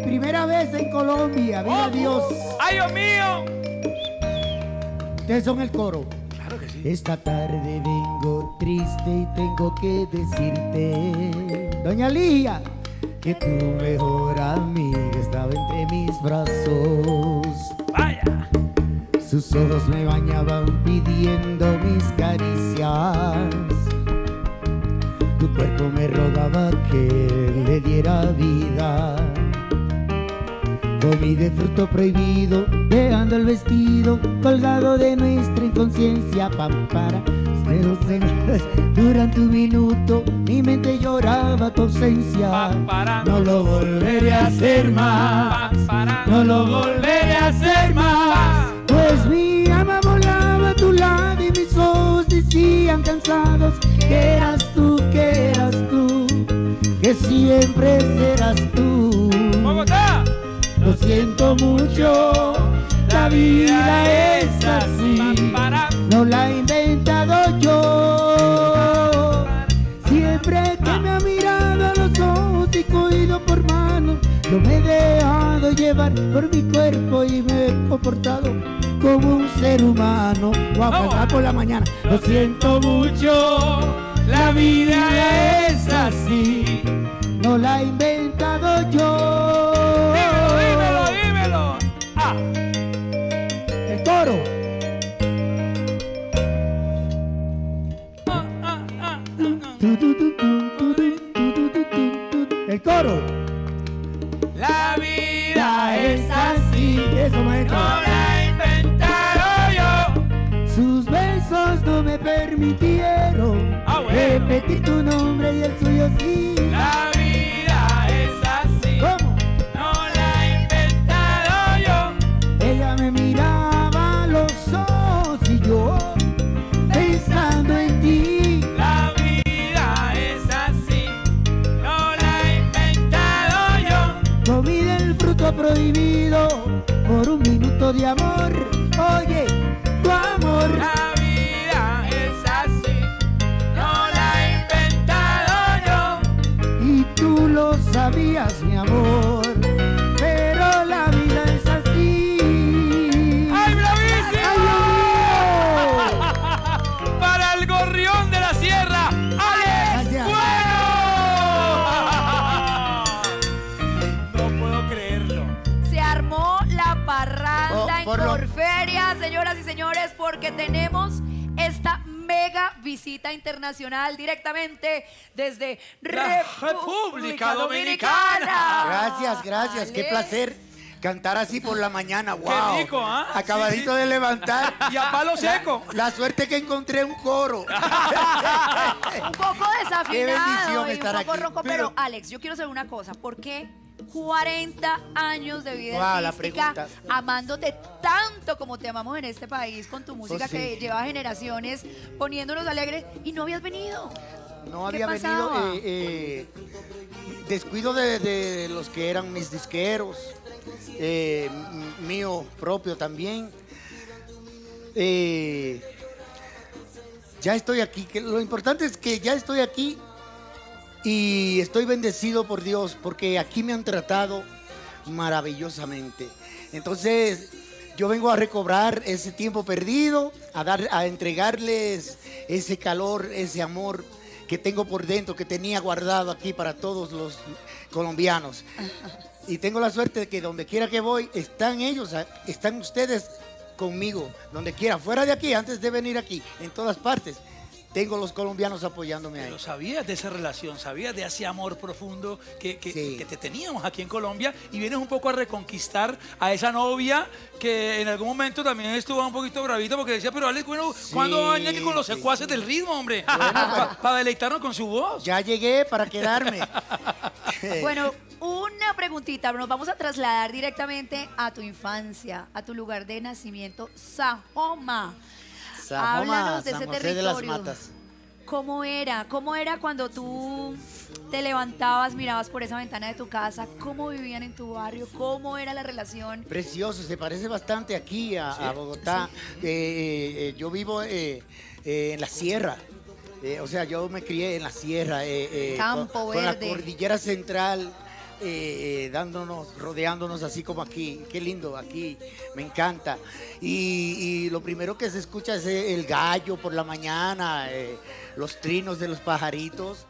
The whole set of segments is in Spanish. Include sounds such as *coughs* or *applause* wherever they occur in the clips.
Mi primera vez en Colombia, viva Oh. Dios. ¡Ay, Dios mío! Ustedes son el coro. Claro que sí. Esta tarde vengo triste y tengo que decirte, Doña Lía, que tu mejor amiga estaba entre mis brazos. Vaya. Sus ojos me bañaban pidiendo mis caricias. Tu cuerpo me rogaba que le diera vida. Comí de fruto prohibido, dejando el vestido colgado de nuestra inconsciencia. Pampara, durante un minuto mi mente lloraba tu ausencia. No lo volveré a hacer más. No lo volveré a hacer más. Pues mi alma volaba a tu lado y mis ojos decían cansados que eras tú, que eras tú, que siempre serás la vida es así, no la he inventado yo. Siempre que me ha mirado a los ojos y cogido por mano, yo me he dejado llevar por mi cuerpo y me he comportado como un ser humano. Vamos. cantar por la mañana. Lo siento mucho, la vida es así, no la he inventado yo. El coro. La vida es así. Eso, maestro. No la he inventado yo. Sus besos no me permitieron Ah, bueno. repetir tu nombre y el suyo sí. La vida de amor. Visita internacional directamente desde La República Dominicana. Gracias, gracias, qué placer cantar así por la mañana, wow. rico, ¿ah? Acabadito Sí, sí. de levantar. Y a palo seco. La suerte que encontré un coro. *laughs* Un poco desafinado Qué bendición y estar un poco aquí. Pero- Alex, yo quiero saber una cosa, ¿por qué 40 años de vida Wow, artística amándote tanto como te amamos en este país con tu música Pues sí. que lleva generaciones poniéndonos alegres y no habías venido? No ¿Qué había venido eh, eh, descuido de, de los que eran mis disqueros, eh, mío propio también. Ya estoy aquí. que lo importante es que ya estoy aquí y estoy bendecido por Dios porque aquí me han tratado maravillosamente. Entonces, yo vengo a recobrar ese tiempo perdido, a dar, a entregarles ese calor, ese amor que tengo por dentro, que tenía guardado aquí para todos los colombianos. Y tengo la suerte de que donde quiera que voy, están ellos, están ustedes conmigo, donde quiera, fuera de aquí, antes de venir aquí, en todas partes. Tengo los colombianos apoyándome ahí. Pero sabías de esa relación, sabías de ese amor profundo que, que- Sí. que te teníamos aquí en Colombia y vienes un poco a reconquistar a esa novia que en algún momento también estuvo un poquito bravita porque decía, pero Alex, bueno, ¿cuándo va a venir aquí con los sí, secuaces del ritmo, hombre? *laughs* Bueno, Para deleitarnos con su voz. Ya llegué para quedarme. *laughs* Bueno, una preguntita, nos vamos a trasladar directamente a tu infancia, a tu lugar de nacimiento, Sajoma. Háblanos de San ese José de las territorio. Matas. ¿Cómo era? ¿Cómo era cuando tú te levantabas, mirabas por esa ventana de tu casa? ¿Cómo vivían en tu barrio? ¿Cómo era la relación? Precioso, se parece bastante aquí a, a Bogotá. Eh, eh, eh, yo vivo eh, en la sierra. O sea, yo me crié en la sierra. Campo con, con la verde. cordillera central eh, eh, dándonos, rodeándonos así como aquí. Qué lindo, aquí, me encanta. Y, y lo primero que se escucha es el gallo por la mañana, eh, los trinos de los pajaritos.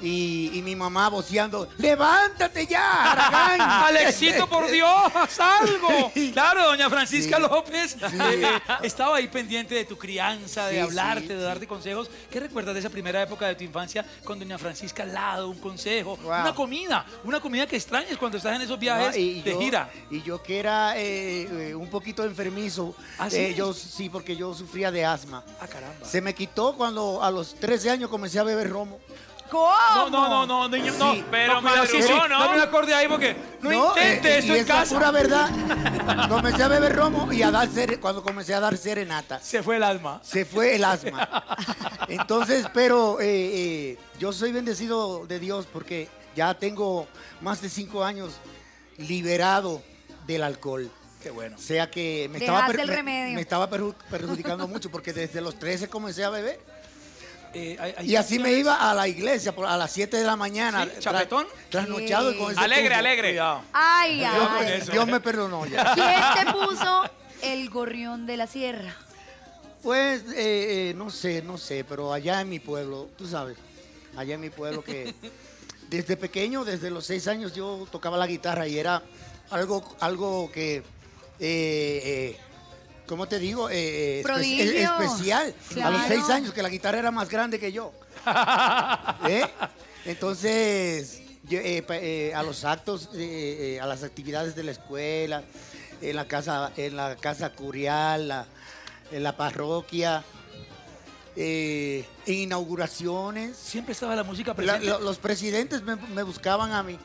Y, y mi mamá voceando, levántate ya, Aragán". *laughs* Alexito, por Dios, haz algo. Claro, doña Francisca Sí. López eh, estaba ahí pendiente de tu crianza, de Sí, hablarte, de darte consejos. ¿Qué recuerdas de esa primera época de tu infancia con doña Francisca al lado, un consejo, Wow. una comida, una comida que extrañas cuando estás en esos viajes de yo- gira? Y yo que era eh, eh, un poquito enfermizo, ¿Ah, sí? eh, yo sí, porque yo sufría de asma. Ah, caramba. Se me quitó cuando a los 13 años comencé a beber romo. ¿Cómo? No, no, no, no, niño, no. Sí. Pero no, cuidado, sí, ¿no? Dame un acorde ahí porque no, intente eh, esto y en es casa. pura verdad. *laughs* comencé a beber romo y a dar sere- cuando comencé a dar serenata. Se fue el alma. Se fue el asma. *laughs* Entonces, pero eh, eh, yo soy bendecido de Dios porque ya tengo más de cinco años liberado del alcohol. Qué bueno. O sea que me Dejaste estaba, el me- remedio. me estaba perju- perjudicando mucho porque desde los 13 comencé a beber. Eh, hay- hay Y así me iba a la iglesia por- a las 7 de la mañana. Sí, tra- ¿chapetón? Trasnochado y con ese Alegre, tubo. alegre. Cuidado. Ay, Dios, ay. Dios me perdonó ya. *laughs* ¿Quién te puso el gorrión de la sierra? Pues, eh, eh, no sé, no sé, pero allá en mi pueblo, tú sabes, allá en mi pueblo que desde pequeño, desde los seis años, yo tocaba la guitarra y era algo, algo que, eh, eh, ¿cómo te digo? Eh, eh, espe- Prodigio. es- especial. A los seis años, que la guitarra era más grande que yo. *laughs* ¿Eh? Entonces, yo, eh, pa- eh, a los actos, eh, eh, a las actividades de la escuela, en la casa, en la casa curial, la- en la parroquia, eh, en inauguraciones. Siempre estaba la música La- presente. lo- los presidentes me, me buscaban a mí.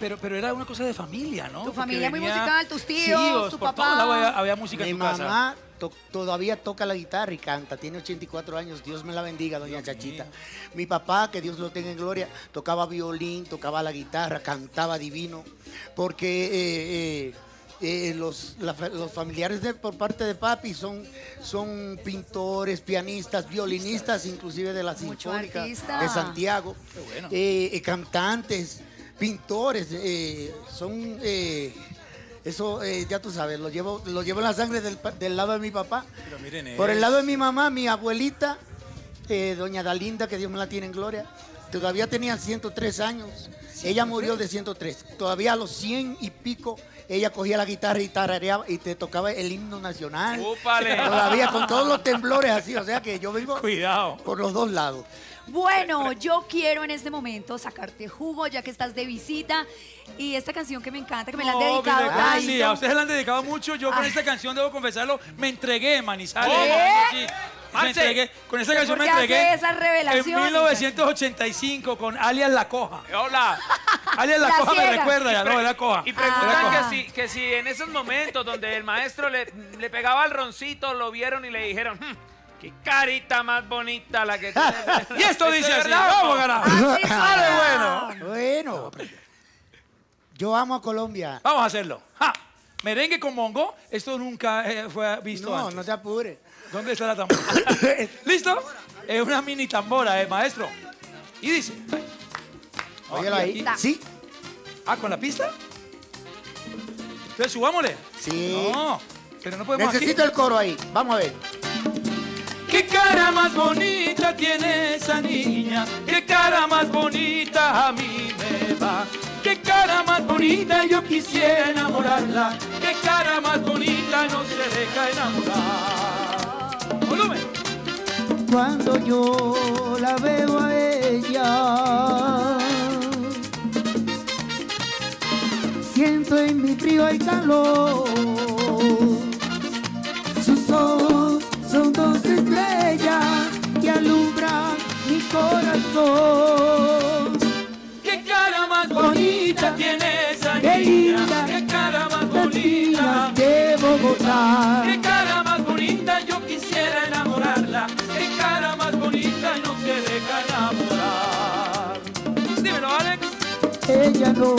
Pero, pero era una cosa de familia, ¿no? Tu Porque familia muy musical, tus tíos, tíos, tu por papá. todos lados había, había música Mi en tu casa. mamá to- todavía toca la guitarra y canta, tiene 84 años, Dios me la bendiga, doña Chachita. Mi papá, que Dios lo tenga en gloria, tocaba violín, tocaba la guitarra, cantaba divino, porque eh, eh, eh, los, la fa- los familiares de, por parte de papi son, son pintores, pianistas, violinistas, inclusive de la Mucho Sinfónica artista. de Santiago, Qué bueno. eh, eh, cantantes, pintores, eh, son... eh, eso, eh, ya tú sabes, lo llevo, lo llevo en la sangre del, lado de mi papá. Pero miren Por el lado de mi mamá, mi abuelita, eh, doña Dalinda, que Dios me la tiene en gloria, todavía tenía 103 años. Ella murió de 103. Todavía a los 100 y pico, ella cogía la guitarra y tarareaba y te tocaba el himno nacional. Úpale. Todavía con todos los temblores así, o sea que yo vivo Cuidado. por los dos lados. Bueno, yo quiero en este momento sacarte jugo ya que estás de visita y esta canción que me encanta, que me la han No, dedicado mire, tanto. Sí, a ustedes la han dedicado mucho. Yo con Ah. esta canción, debo confesarlo, me entregué, Manizales. ¿Qué? Sí, me entregué. Con esta ¿Usted canción me entregué. hace esas revelaciones? En 1985 con Alias La Coja. Hola. Alias La, La Coja me recuerda, ya no, era Coja. Y preguntan Coja. que si, que si en esos momentos donde el maestro le, le pegaba al roncito, lo vieron y le dijeron, "Hmm, qué carita más bonita la que tienes. *laughs* Y esto ¿Eso dice así. Vamos. Así *laughs* Dale, suena. bueno. Bueno, yo amo a Colombia. Vamos a hacerlo. Ja. Merengue con mongo, esto nunca eh, fue visto No, antes. no se apure. ¿Dónde está la tambora? *coughs* ¿Listo? Es una mini tambora, eh, maestro. Y dice. Óyelo ahí. aquí. Sí, Ah, ¿con la pista? Entonces subámosle. sí. No, pero no podemos Necesito aquí. el coro ahí. Vamos a ver. ¿Qué cara más bonita tiene esa niña? ¿Qué cara más bonita a mí me va? ¿Qué cara más bonita yo quisiera enamorarla? ¿Qué cara más bonita no se deja enamorar? Cuando yo la veo a ella, siento en mi frío y calor. Corazón. ¿Qué cara más bonita tiene esa Qué niña? linda, ¿Qué cara más bonita? de Bogotá. ¿Qué cara más bonita yo quisiera enamorarla? ¿Qué cara más bonita no se deja enamorar? Dímelo, Alex. Ella no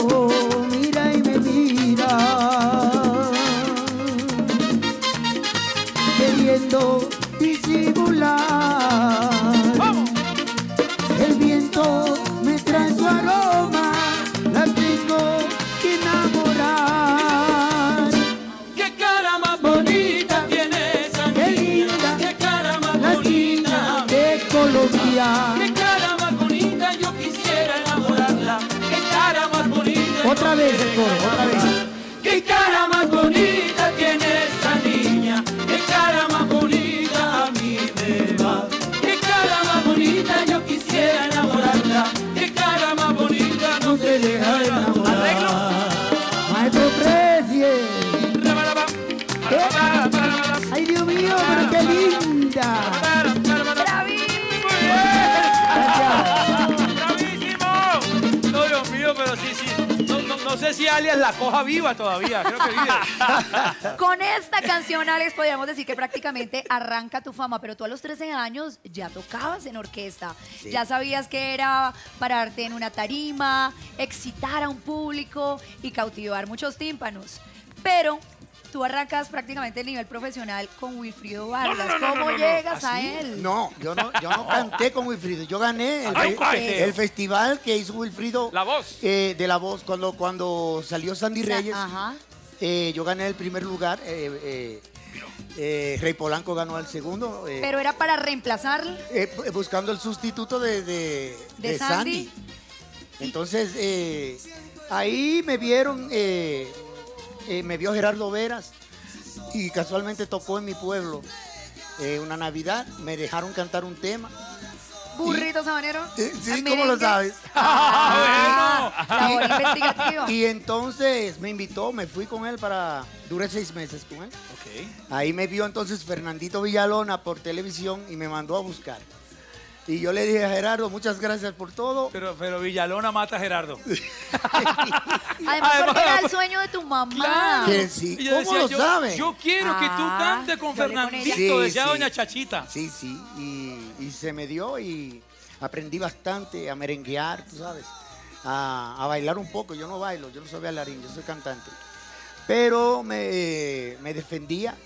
la coja viva todavía, creo que vive. *laughs* Con esta canción, Alex, podríamos decir que prácticamente arranca tu fama, pero tú a los 13 años ya tocabas en orquesta. Ya sabías que era pararte en una tarima, excitar a un público y cautivar muchos tímpanos. Pero tú arrancas prácticamente a nivel profesional con Wilfrido Vargas. no, no, ¿Cómo no, no. llegas ¿Ah, a él? No, yo no, yo no *laughs* canté con Wilfrido. Yo gané el, Ay, fe- cállate. el festival que hizo Wilfrido. La voz. eh, de la voz. Cuando, cuando salió Sandy Sa- Reyes, Ajá. eh, yo gané el primer lugar. eh, eh, eh, Rey Polanco ganó el segundo. eh, Pero era para reemplazar. eh, bu- buscando el sustituto de, de, ¿De de Sandy? Sandy. Entonces, eh, ahí me vieron, eh, me vio Gerardo Veras y casualmente tocó en mi pueblo eh, una Navidad. Me dejaron cantar un tema. Burrito sabanero. Eh, *laughs* sí, al ¿cómo lo sabes? *laughs* Ah, investigativa. Y entonces me invitó, me fui con él para, duré seis meses con él. Ahí me vio entonces Fernandito Villalona por televisión y me mandó a buscar. Y yo le dije a Gerardo, muchas gracias por todo. Pero, pero Villalona mata a Gerardo. Además, *laughs* Además- porque era el sueño de tu mamá. Claro. Que sí. Y yo ¿Cómo decía, lo yo, sabe? Yo quiero que tú Ah, cantes con yo Fernandito, ella. decía Sí, doña sí. Chachita. Sí, sí, y, y se me dio y aprendí bastante a merenguear, tú sabes, a, a bailar un poco. Yo no bailo, yo no soy bailarín, yo soy cantante. Pero me, me defendía,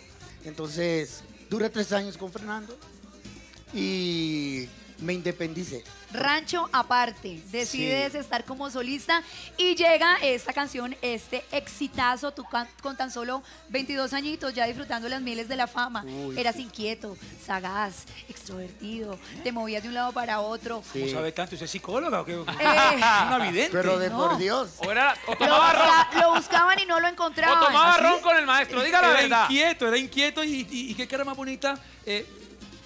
entonces duré tres años con Fernando y me independicé. Rancho aparte, decides estar como solista y llega esta canción, este exitazo, tú con tan solo 22 añitos ya disfrutando las mieles de la fama. Uy, Eras sí. inquieto, sagaz, extrovertido, te movías de un lado para otro. Sí. ¿Cómo sabe tanto? ¿Usted es psicóloga o qué? Eh. *laughs* Una vidente. Pero de No. por Dios. O, era, o Lo, tomaba ron. busca- lo buscaban y no lo O encontraban. tomaba ¿Así? ron con el maestro. Diga la era verdad. inquieto, era inquieto y, y- y qué cara más bonita. eh,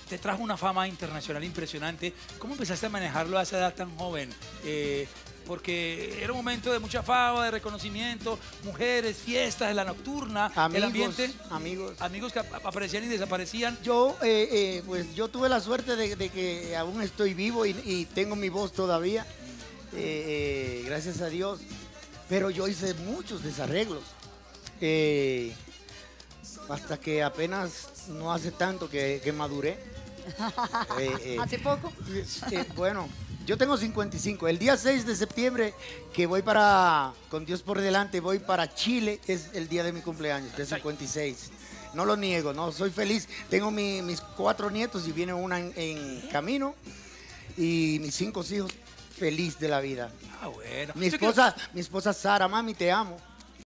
te trajo una fama internacional impresionante. ¿Cómo empezaste a manejarlo a esa edad tan joven? Eh, porque era un momento de mucha fama, de reconocimiento, mujeres, fiestas, la nocturna, el Amigos, ambiente. amigos. Amigos que ap- aparecían y desaparecían. Yo, eh, eh, pues yo tuve la suerte de, de que aún estoy vivo y, y tengo mi voz todavía, eh, gracias a Dios. Pero yo hice muchos desarreglos. hasta que apenas no hace tanto que, que maduré. *laughs* Eh, eh, Hace poco. eh, bueno, yo tengo 55. El día 6 de septiembre, que voy para, con Dios por delante, voy para Chile, es el día de mi cumpleaños, de 56. No lo niego, no, soy feliz. Tengo mi- mis cuatro nietos y viene una en, en camino. Y mis cinco hijos, feliz de la vida. Ah, bueno. Mi esposa, mi esposa Sara, mami, te amo.